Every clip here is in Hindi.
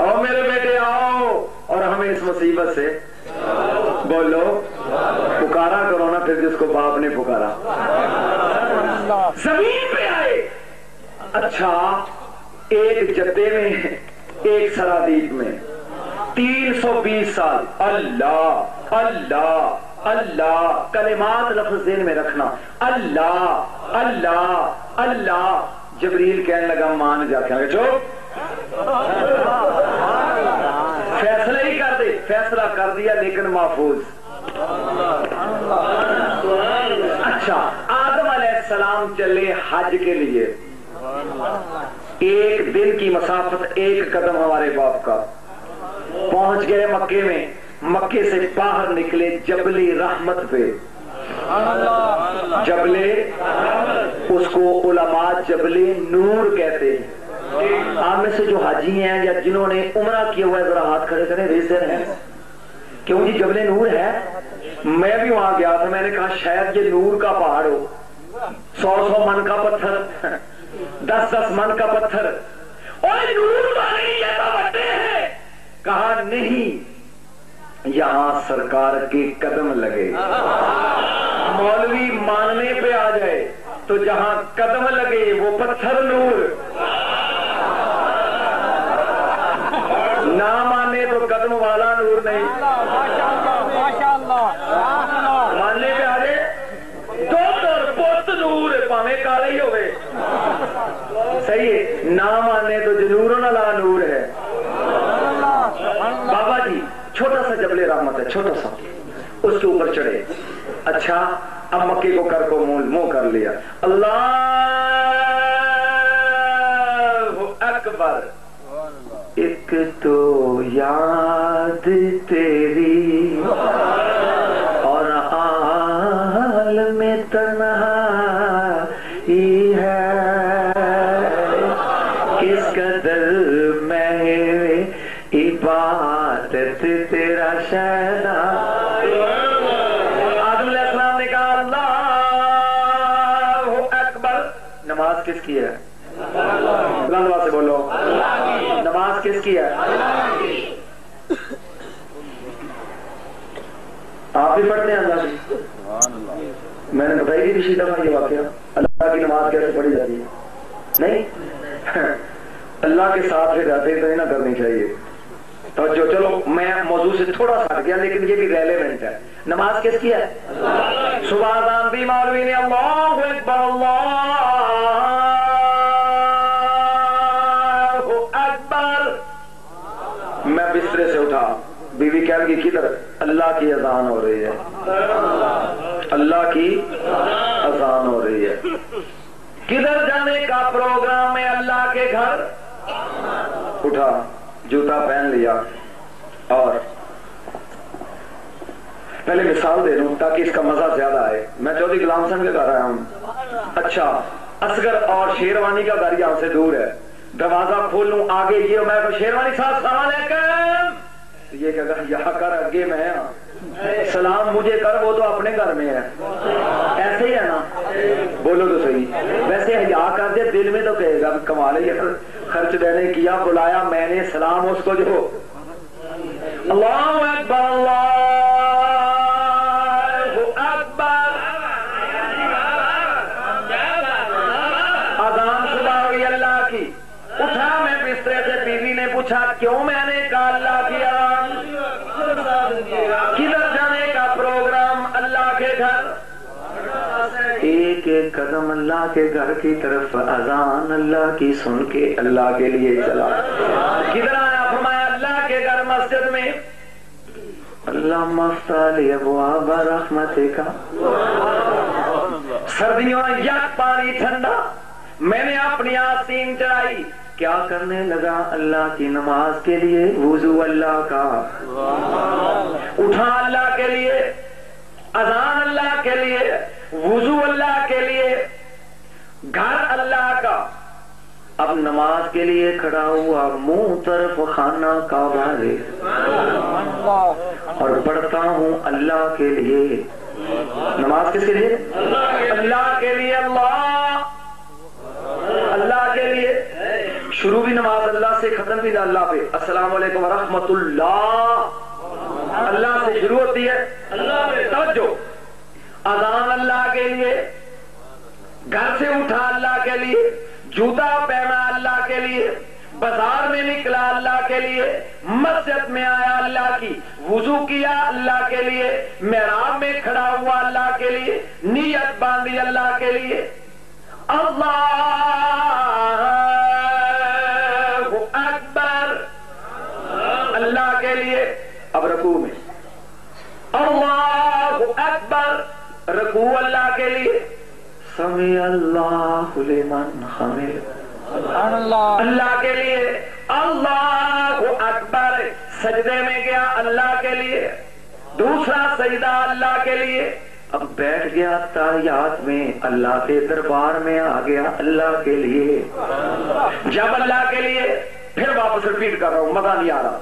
आओ मेरे बेटे, आओ। और हमें इस मुसीबत से बोलो, पुकारा करो ना, फिर जिसको बाप ने पुकारा। ज़मीन पे आए। अच्छा एक जद्दे में, एक सरादीप में। 320 साल। अल्लाह अल्लाह अल्लाह। कलिमात लफ्ज में रखना। अल्लाह अल्लाह अल्लाह। जबरील कहने लगा, मान जाके चुप फैसला ही कर दे, फैसला कर दिया, लेकिन महफूज। अच्छा आदम सलाम चले हज के लिए। एक दिन की मसाफत, एक कदम हमारे बाप का। पहुँच गए मक्के में। मक्के से बाहर निकले जबले रहमत पे। जबले उसको उलमा जबले नूर कहते हैं। आप में से जो हाजी हैं या जिन्होंने उमरा किया हुआ है, जरा हाथ खड़े करें रेजर है। क्यों जी, जबले नूर है? मैं भी वहाँ गया था, मैंने कहा, शायद ये नूर का पहाड़ हो। सौ सौ मन का पत्थर, दस दस मन का पत्थर। और नूर वाले ये तो हैं। कहा, नहीं, यहाँ सरकार के कदम लगे। मौलवी मानने पे आ जाए। तो जहाँ कदम लगे, वो पत्थर नूर। ना माने तो कदम वाला नूर नहीं। मानने पे आ जाए दुध और पुत नूर, भावे काले ही होवे। सही है, ना माने तो जनूर ला नूर है। बाबा जी, छोटा सा जबले रहमत है, छोटा सा। उसके ऊपर चढ़े। अच्छा अब मक्की को कर को मुँह कर लिया। अल्लाह अकबर। एक तो याद तेरी। किसकी है? अल्लाह से बोलो। नमाज़ किसकी है? आप भी पढ़ते हैं अल्लाह की मैंने बताई थी पिछली दफ़ा ये वाक्य, अल्लाह की नमाज़ कैसे पढ़ी जाती है? नहीं? अल्लाह के साथ फिर रहते तो ना करनी चाहिए। तो जो चलो, मैं मौजूद से थोड़ा सा गया, लेकिन ये भी रेलेवेंट है। नमाज़ किसकी है? सुबह भी मौलवी ने अल्लाह अल्लाह। लगी किधर अल्लाह की अजान हो रही है। अल्लाह की अजान हो रही है। किधर जाने का प्रोग्राम है अल्लाह के घर? उठा, जूता पहन लिया और पहले मिसाल दे दूँ ताकि इसका मज़ा ज़्यादा आए। मैं चौधरी गुलाम सिंह के घर आया हूँ। अच्छा असगर और शेरवानी का घर यहाँ से दूर है। दरवाज़ा खोलूं आगे, ये मैं शेरवानी साहब सलाम ये क्या यहाँ कर अगे मैं सलाम मुझे कर, वो तो अपने घर में है। ऐसे ही है ना? बोलो तो सही। वैसे हया कर दे, दिल में तो कहेगा, कमाल है खर्च देने किया, बुलाया मैंने, सलाम उसको जो। अल्लाह अकबर, अल्लाह। पूछा क्यों मैंने कहा अल्लाह की अजान किधर जाने का प्रोग्राम अल्लाह के घर? एक एक कदम अल्लाह के घर की तरफ़ अजान अल्लाह की सुन के अल्लाह के लिए चला। किधर आया फरमाया अल्लाह के घर मस्जिद में? का। सर्दियों यक पानी ठंडा। मैंने अपनी आसीन चढ़ाई। क्या करने लगा अल्लाह की नमाज़ के लिए? वज़ू अल्लाह का। उठा अल्लाह के लिए, अजान अल्लाह के लिए, वज़ू अल्लाह के लिए, घर अल्लाह का। अब नमाज़ के लिए खड़ा हुआ मुँह तरफ़ खाना का रे। और पढ़ता हूँ अल्लाह के लिए। नमाज़ किसके लिए? अल्लाह के लिए। अल्लाह अल्लाह के लिए। शुरू भी नमाज़ अल्लाह से, खत्म भी अल्लाह पे। अस्सलाम वालेकुम रहमतुल्लाह अल्लाह से शुरू होती है। अल्लाह पे, तवज्जो। अजान अल्लाह के लिए, घर से उठा अल्लाह के लिए, जूता पहना अल्लाह के लिए, बाज़ार में निकला अल्लाह के लिए, मस्जिद में आया अल्लाह की, वज़ू किया अल्लाह के लिए मेहराब में खड़ा हुआ अल्लाह के लिए, नीयत बांधी अल्लाह के लिए। अल्लाह अकबर अल्लाह के लिए। समय अल्लाह हमिद अल्लाह। के लिए। अल्लाह अकबर। सजदे में गया अल्लाह के लिए। दूसरा सजदा अल्लाह के लिए। अब बैठ गया तारियात में। अल्लाह के दरबार में आ गया अल्लाह के लिए। जब अल्लाह के लिए फिर वापस रिपीट कर रहा हूँ मज़ा नहीं आ रहा।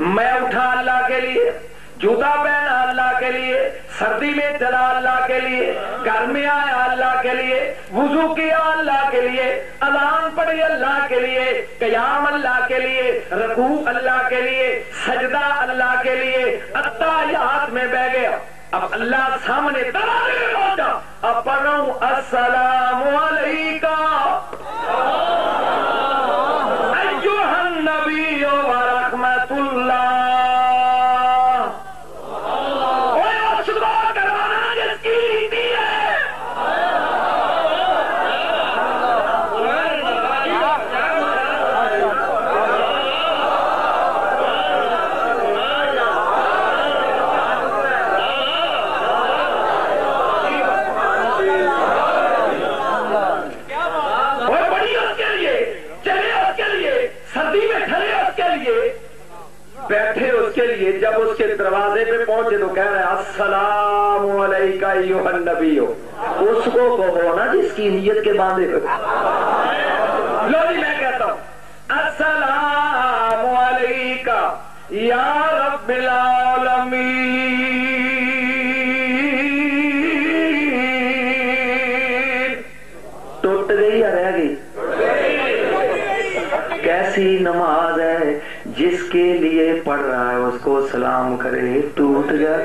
मैं उठा अल्लाह के लिए। जूता पहना अल्लाह के लिए, सर्दी में चला अल्लाह के लिए, घर में आया अल्लाह के लिए, वज़ू किया अल्लाह के लिए अलाम पढ़ी अल्लाह के लिए, कयाम अल्लाह के लिए, रकू अल्लाह के लिए, सजदा अल्लाह के लिए, अत्ता हाथ में बह गया। अब अल्लाह सामने अब पढ़ रहा उसके दरवाजे पे पहुँचे तो कह रहे असलाम वालेकुम नबी हो उसको कहो ना जिसकी नीयत के बांधे लो जी, मैं कहता हूँ असलाम का या रब्बिल जिसके लिए पढ़ रहा है, उसको सलाम करे, टूट जाए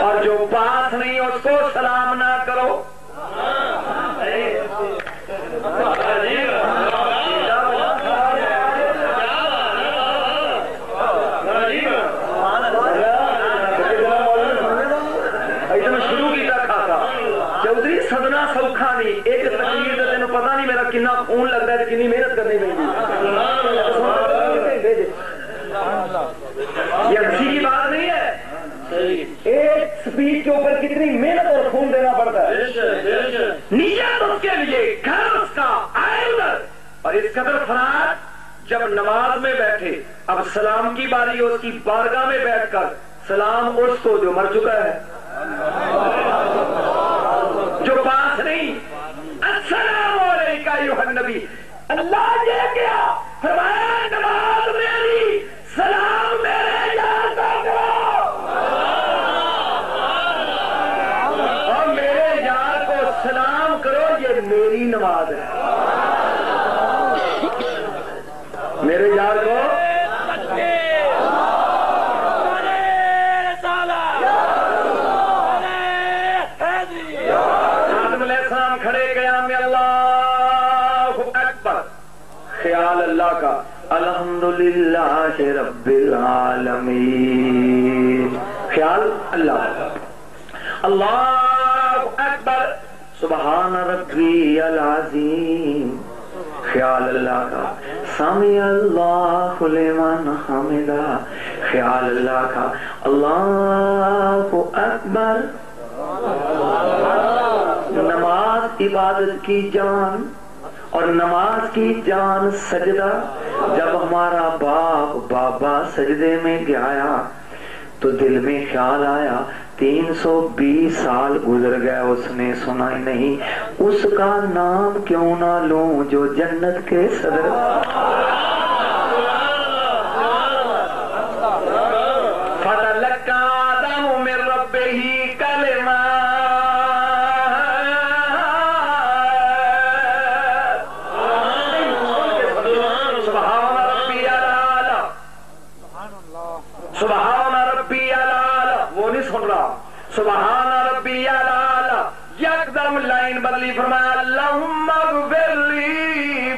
और जो पास नहीं, उसको सलाम कितनी मेहनत और खून देना पड़ता है। नियत उसके लिए घर उसका आए उधर। और इस कदर फरार जब नमाज़ में बैठे अब सलाम की बारी उसकी बारगाह में बैठकर सलाम उसको जो मर चुका है। जो पास नहीं। अस्सलाम नबी। अल्लाह ये क्या ख्याल अल्लाह। अल्लाह अकबर। सुबहान रब्बी अजीम। ख्याल अल्लाह का। सामी अल्लाह लिमन हमिदा। ख्याल अल्लाह का। अल्लाह अकबर। नमाज़ इबादत की जान। और नमाज़ की जान सजदा, जब हमारा बाप बाबा सजदे में गया तो दिल में ख्याल आया 320 साल गुजर गया उसने सुना ही नहीं। उसका नाम क्यों ना लूँ, जो जन्नत के सदर सुबहान रबी यकदम लाइन बदली फरमाया अल्लाहुम्मा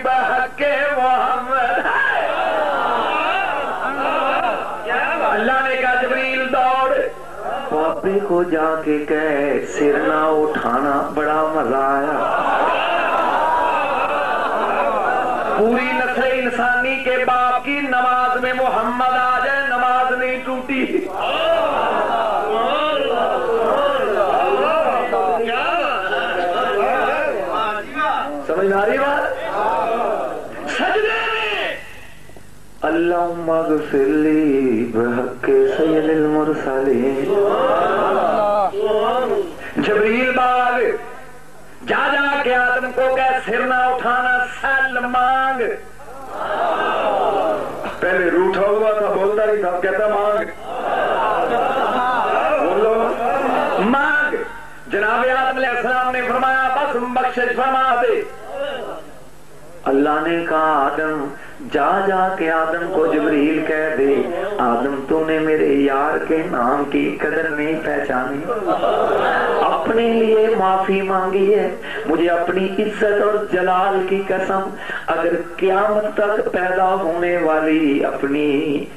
बहके मोहम्मद। अल्लाह ने कहा जबरील दौड़। बाबे को जाके कह सिर ना उठाना बड़ा मज़ा आया। पूरी नस्ल इंसानी के बाप की नमाज़ में मोहम्मद आ समझ में आ रही बात। सजदे में। अल्लाह मगफिरली बहके सैयदुल मुरसलीन। जबरील बाग, जा जा के आदम को कह सिर ना उठाना सल मांग। पहले रूठा हुआ था बोलता नहीं था कहता मांग। बोलो। मांग। जनाब आदम ने फरमाया, बस बख्शिश फरमा दे। अल्लाह ने कहा, आदम, जा जा के आदम को जबरील कह दे। आदम, तूने मेरे यार के नाम की कदर नहीं पहचानी। अपने लिए माफ़ी मांगी है। मुझे अपनी इज़्ज़त और जलाल की कसम, अगर क्यामत तक पैदा होने वाली अपनी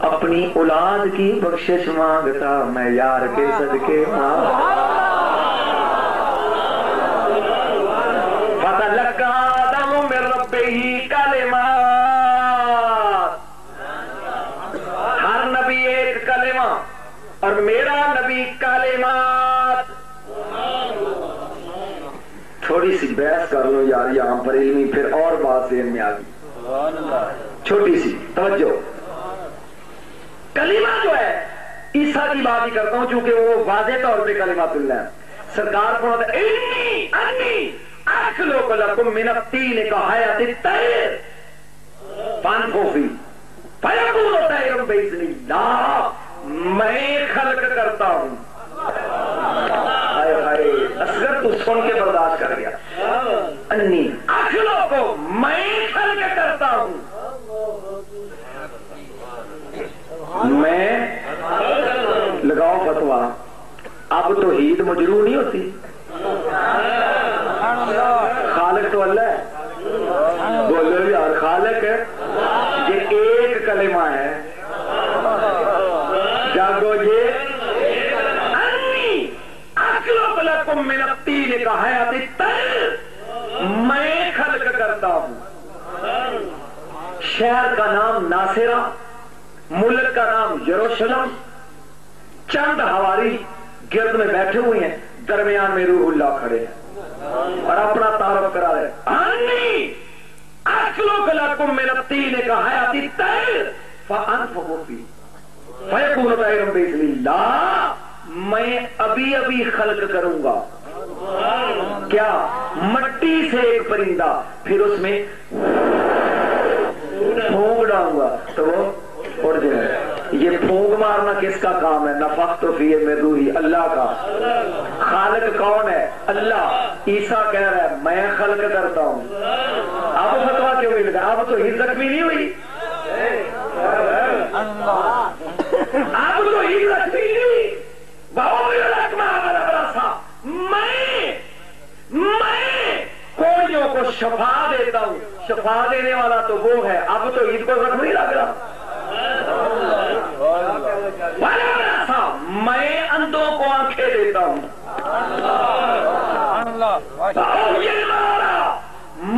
अपनी औलाद की बख्शिश माँगता, मैं यार के सदके मांग और मेरा नबी कलेमात। थोड़ी सी बहस कर लो यार, यहाँ पर इल्मी, फिर और बात जेहन में आ गई। छोटी सी तवज्जो। कलीमा जो है, ईसा की बात ही करता हूँ, चूँकि वो वाजे तौर पे कलीमातुल्लाह है। सरकार को अखलो को लकुम मिनत तीन का हयात तैर। पान फोफी फयकून तैरम बेइज्नी ला मैं खल्क करता हूँ। हाय हाय, असगर तू सुन के बर्दाश्त कर गया। अन्नी अखलो को मैं खल्क करता हूँ। मैं लगाओ फतवा, अब तो हीद मजरू नहीं होती। खालक तो अल्लाह है। शहर का नाम नासिरा, मुल्क का नाम यरूशलेम, चंद हवारी गिरद में बैठे हुए हैं, दरमियान में रूहुल्लाह खड़े हैं और अपना तारफ करा रहे अन्नी, अकलो कलाकुम मेरा तीन का हयाती तैर फ़ी फयकून तैरम बेसलिल्ला मैं अभी अभी खल्क करूँगा। क्या? मट्टी से एक परिंदा, फिर उसमें फूंक डालूँगा तो वो उड़ जाए ये फूक मारना किसका काम है? नफक तो फिर में रूही अल्लाह का। खालक कौन है? अल्लाह। ईसा कह रहा है मैं खल्क करता हूँ। अब फतवा क्यों मिल गया? अब तो हिज्जत भी नहीं हुई। अब तो हिज्जत भी नहीं हुई मैं मैं कोइयों को शफा देता हूँ। शफा देने वाला तो वो है। अब तो ईद को जख्म नहीं लग रहा। मैं अंधों को आँखें देता हूँ।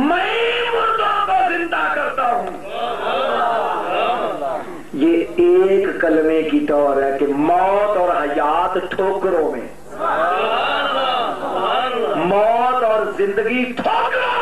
मैं मुर्दों को ज़िंदा करता हूँ। ये एक कलमे की तौर है कि मौत और हयात ठोकरों में। मौत और ज़िंदगी ठोकरों